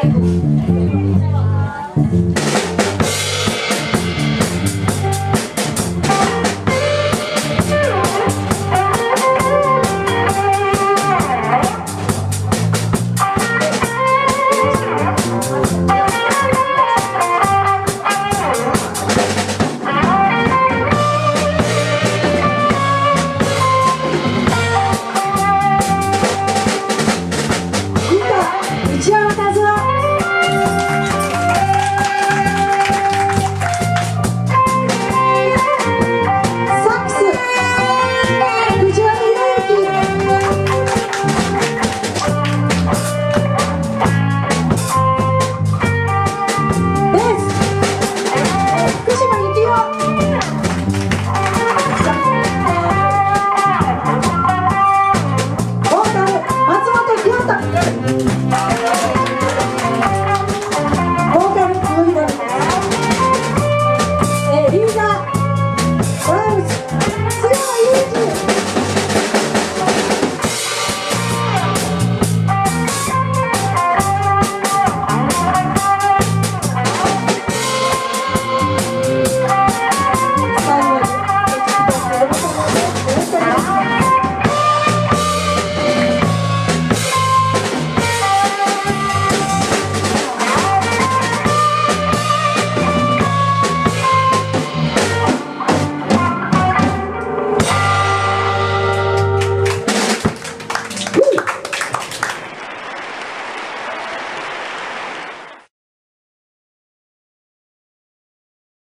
아이고.